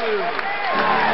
you.